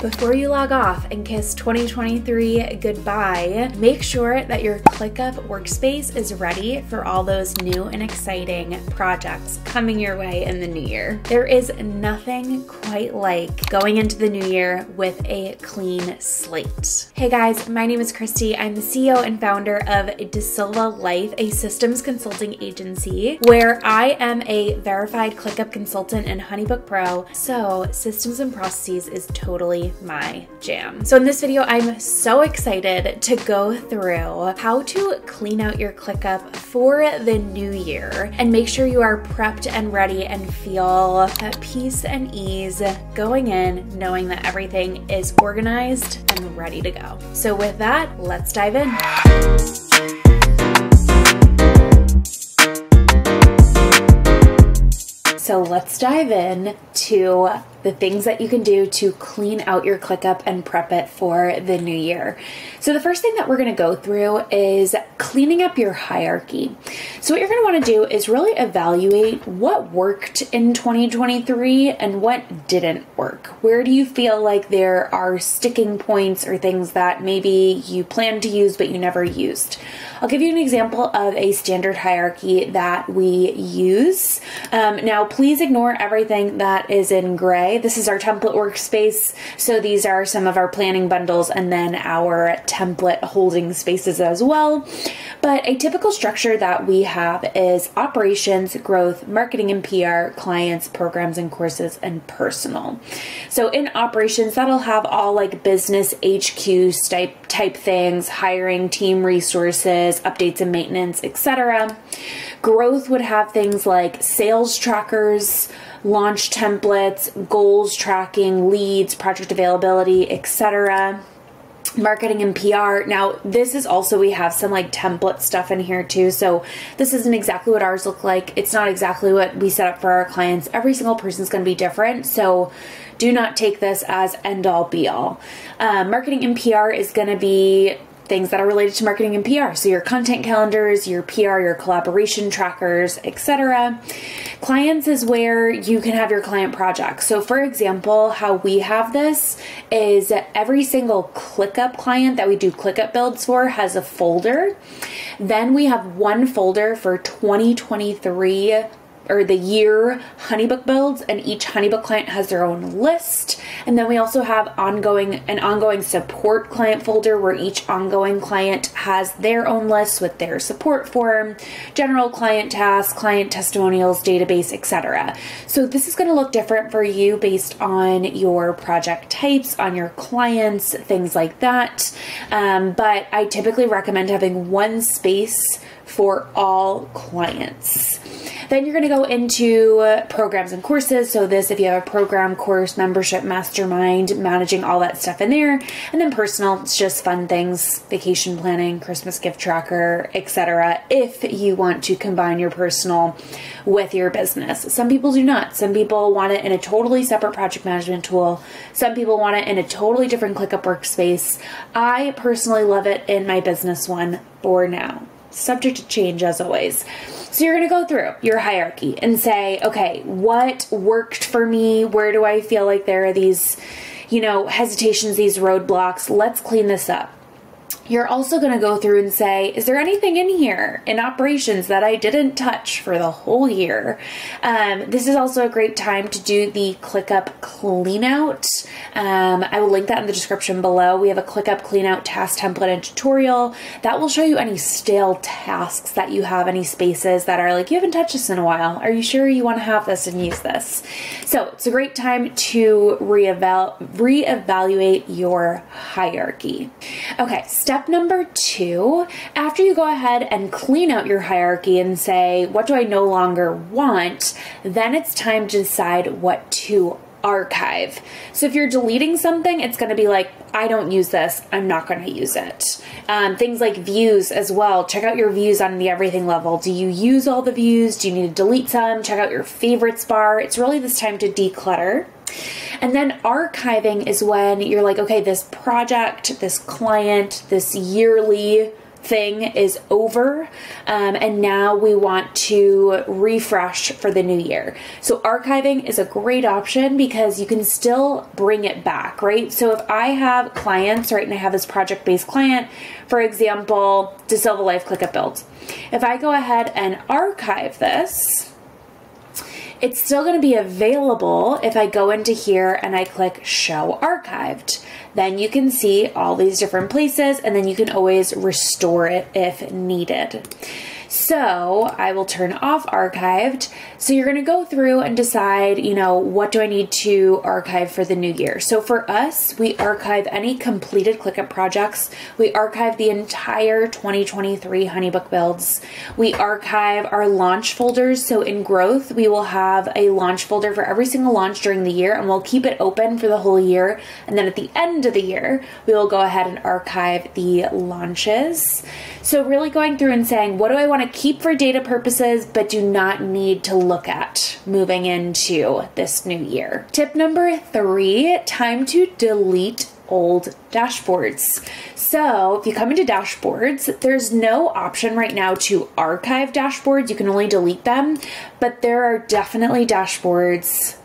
Before you log off and kiss 2023 goodbye, make sure that your ClickUp workspace is ready for all those new and exciting projects coming your way in the new year. There is nothing quite like going into the new year with a clean slate. Hey guys, my name is Christy. I'm the CEO and founder of DaSilva Life, a systems consulting agency where I am a verified ClickUp consultant and HoneyBook Pro. So, systems and processes is totally my jam. So in this video, I'm so excited to go through how to clean out your ClickUp for the new year and make sure you are prepped and ready and feel at peace and ease going in, knowing that everything is organized and ready to go. So with that, let's dive in. So let's dive in to the things that you can do to clean out your ClickUp and prep it for the new year. So, the first thing that we're going to go through is cleaning up your hierarchy. So, what you're going to want to do is really evaluate what worked in 2023 and what didn't work. Where do you feel like there are sticking points or things that maybe you plan to use but you never used? I'll give you an example of a standard hierarchy that we use. Um, now, please ignore everything that is in gray this is our template workspace. So these are some of our planning bundles and then our template holding spaces as well. But a typical structure that we have is operations, growth, marketing and PR, clients, programs and courses, and personal. So in operations, that'll have all like business HQ type type things, hiring, team resources, updates and maintenance, etc. Growth would have things like sales trackers, launch templates, goals tracking, leads, project availability, etc marketing and PR. Now, this is also, we have some like template stuff in here too. So, this isn't exactly what ours look like. It's not exactly what we set up for our clients. Every single person's going to be different. So, do not take this as end all be all. Uh, marketing and PR is going to be things that are related to marketing and PR. So your content calendars, your PR, your collaboration trackers, etc. Clients is where you can have your client projects. So for example, how we have this is every single ClickUp client that we do ClickUp builds for has a folder. Then we have one folder for 2023 or the year HoneyBook builds, and each HoneyBook client has their own list. And then we also have ongoing an ongoing support client folder where each ongoing client has their own list with their support form, general client tasks, client testimonials, database, etc. So this is going to look different for you based on your project types, on your clients, things like that. Um, but I typically recommend having one space for all clients. Then you're going to go into programs and courses. So, this, if you have a program, course, membership, mastermind, managing all that stuff in there. And then personal, it's just fun things, vacation planning, Christmas gift tracker, etc. If you want to combine your personal with your business. Some people do not. Some people want it in a totally separate project management tool. Some people want it in a totally different ClickUp workspace. I personally love it in my business one for now subject to change as always. So you're going to go through your hierarchy and say, okay, what worked for me? Where do I feel like there are these, you know, hesitations, these roadblocks? Let's clean this up. You're also going to go through and say, is there anything in here in operations that I didn't touch for the whole year? Um, this is also a great time to do the ClickUp clean out. Um, I will link that in the description below. We have a ClickUp clean out task template and tutorial that will show you any stale tasks that you have, any spaces that are like, you haven't touched this in a while. Are you sure you want to have this and use this? So it's a great time to reevaluate your hierarchy. Okay, step number two, after you go ahead and clean out your hierarchy and say, what do I no longer want? Then it's time to decide what to archive. So if you're deleting something, it's going to be like, I don't use this. I'm not going to use it. Um, things like views as well. Check out your views on the everything level. Do you use all the views? Do you need to delete some? Check out your favorites bar. It's really this time to declutter. And then archiving is when you're like, okay, this project, this client, this yearly thing is over um, and now we want to refresh for the new year. So archiving is a great option because you can still bring it back, right? So if I have clients, right, and I have this project based client, for example, to DaSilva Life Clickup build, If I go ahead and archive this, it's still going to be available if I go into here and I click show archived. Then you can see all these different places and then you can always restore it if needed. So I will turn off archived. So you're going to go through and decide, you know, what do I need to archive for the new year? So for us, we archive any completed ClickUp projects. We archive the entire 2023 Honeybook builds. We archive our launch folders. So in growth, we will have a launch folder for every single launch during the year and we'll keep it open for the whole year. And then at the end of the year, we will go ahead and archive the launches. So really going through and saying, what do I want want to keep for data purposes, but do not need to look at moving into this new year. Tip number three time to delete old dashboards. So, if you come into dashboards, there's no option right now to archive dashboards. You can only delete them, but there are definitely dashboards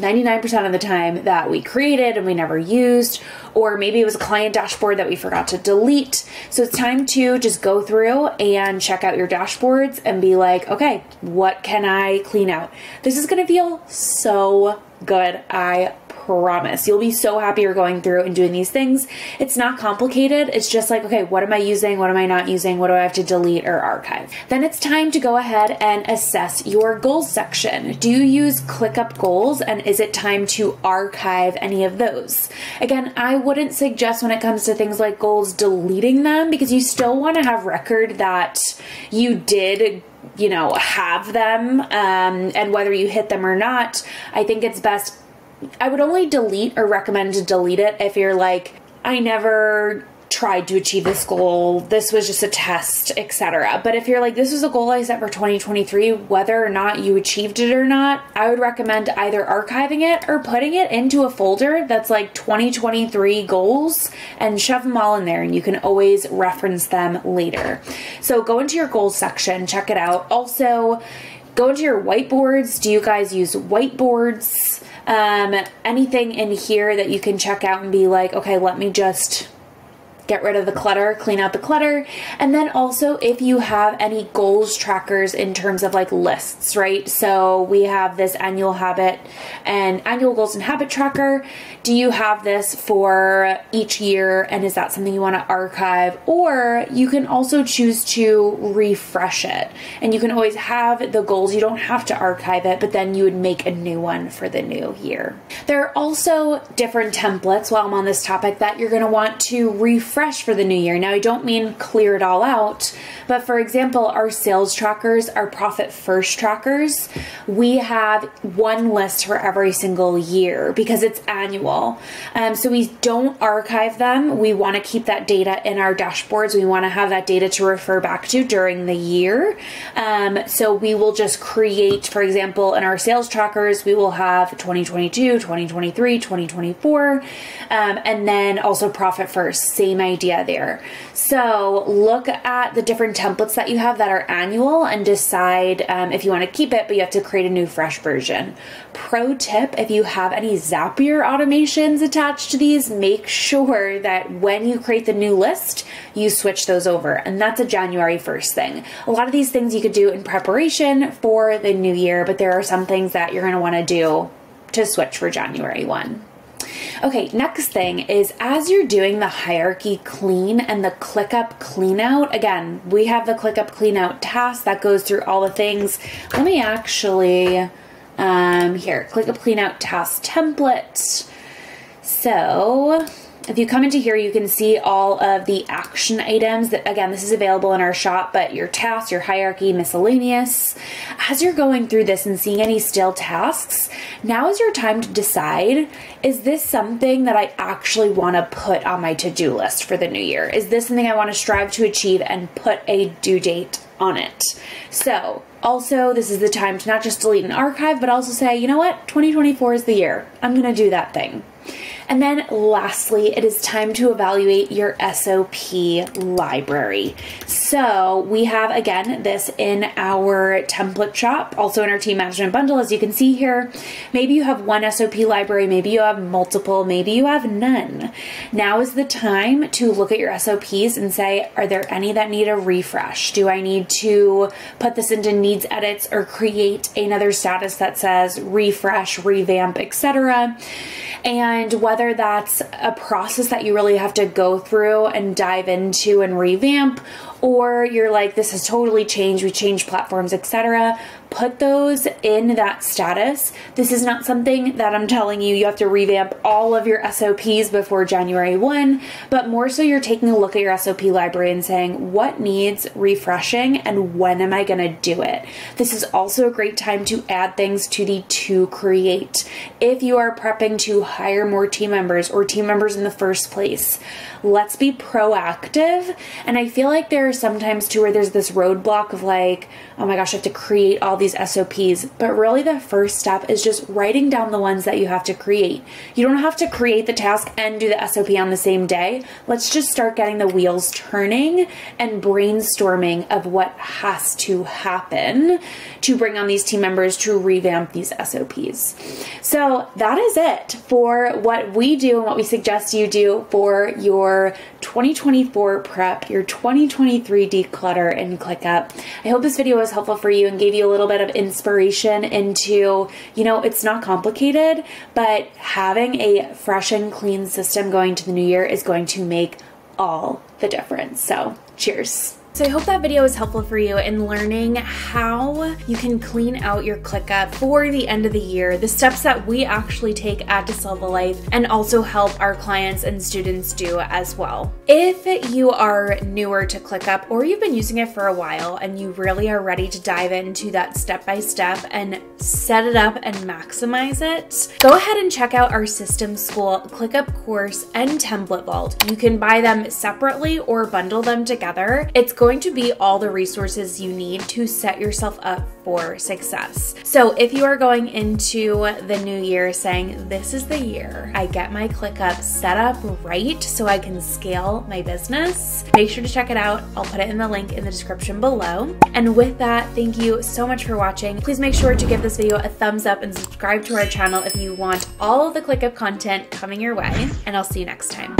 99% of the time that we created and we never used, or maybe it was a client dashboard that we forgot to delete. So it's time to just go through and check out your dashboards and be like, okay, what can I clean out? This is gonna feel so good. I promise. You'll be so happy you're going through and doing these things. It's not complicated. It's just like, okay, what am I using? What am I not using? What do I have to delete or archive? Then it's time to go ahead and assess your goals section. Do you use ClickUp goals and is it time to archive any of those? Again, I wouldn't suggest when it comes to things like goals deleting them because you still want to have record that you did you know have them um, and whether you hit them or not i think it's best I would only delete or recommend to delete it if you're like, I never tried to achieve this goal. This was just a test, etc. But if you're like, this is a goal I set for 2023, whether or not you achieved it or not, I would recommend either archiving it or putting it into a folder that's like 2023 goals and shove them all in there and you can always reference them later. So go into your goals section, check it out. Also, go into your whiteboards. Do you guys use whiteboards? Um, anything in here that you can check out and be like, okay, let me just get rid of the clutter, clean out the clutter. And then also if you have any goals trackers in terms of like lists, right? So we have this annual habit and annual goals and habit tracker. Do you have this for each year and is that something you want to archive? Or you can also choose to refresh it. And you can always have the goals. You don't have to archive it, but then you would make a new one for the new year. There are also different templates while I'm on this topic that you're going to want to refresh fresh for the new year. Now, I don't mean clear it all out, but for example, our sales trackers, our profit first trackers, we have one list for every single year because it's annual. Um, so we don't archive them. We want to keep that data in our dashboards. We want to have that data to refer back to during the year. Um, so we will just create, for example, in our sales trackers, we will have 2022, 2023, 2024, um, and then also profit first, same idea there. So look at the different templates that you have that are annual and decide um, if you want to keep it, but you have to create a new fresh version. Pro tip if you have any Zapier automations attached to these, make sure that when you create the new list, you switch those over. And that's a January 1st thing. A lot of these things you could do in preparation for the new year, but there are some things that you're going to want to do to switch for January 1. Okay, next thing is as you're doing the hierarchy clean and the ClickUp clean out, again, we have the ClickUp clean out task that goes through all the things. Let me actually, um, here, ClickUp clean out task template. So if you come into here, you can see all of the action items that, again, this is available in our shop, but your tasks, your hierarchy, miscellaneous. As you're going through this and seeing any still tasks, now is your time to decide, is this something that I actually want to put on my to-do list for the new year? Is this something I want to strive to achieve and put a due date on it? So also, this is the time to not just delete an archive, but also say, you know what, 2024 is the year. I'm going to do that thing. And then lastly, it is time to evaluate your SOP library. So we have, again, this in our template shop, also in our team management bundle, as you can see here. Maybe you have one SOP library, maybe you have multiple, maybe you have none. Now is the time to look at your SOPs and say, are there any that need a refresh? Do I need to put this into needs edits or create another status that says refresh, revamp, etc.? And whether that's a process that you really have to go through and dive into and revamp, or you're like, this has totally changed, we changed platforms, etc put those in that status. This is not something that I'm telling you you have to revamp all of your SOPs before January 1, but more so you're taking a look at your SOP library and saying what needs refreshing and when am I going to do it. This is also a great time to add things to the to create. If you are prepping to hire more team members or team members in the first place, let's be proactive. And I feel like there sometimes too where there's this roadblock of like, oh my gosh, I have to create all these SOPs. But really, the first step is just writing down the ones that you have to create. You don't have to create the task and do the SOP on the same day. Let's just start getting the wheels turning and brainstorming of what has to happen to bring on these team members to revamp these SOPs. So that is it for what we do and what we suggest you do for your 2024 prep, your 2023 declutter and ClickUp. I hope this video was helpful for you and gave you a little bit of inspiration into, you know, it's not complicated, but having a fresh and clean system going to the new year is going to make all the difference. So, cheers. So I hope that video was helpful for you in learning how you can clean out your ClickUp for the end of the year, the steps that we actually take at DaSilva Life, and also help our clients and students do as well. If you are newer to ClickUp or you've been using it for a while and you really are ready to dive into that step by step and set it up and maximize it, go ahead and check out our System School ClickUp course and Template Vault. You can buy them separately or bundle them together. It's going to be all the resources you need to set yourself up for success. So if you are going into the new year saying, This is the year I get my ClickUp set up right so I can scale my business, make sure to check it out. I'll put it in the link in the description below. And with that, thank you so much for watching. Please make sure to give this video a thumbs up and subscribe to our channel if you want all the ClickUp content coming your way. And I'll see you next time.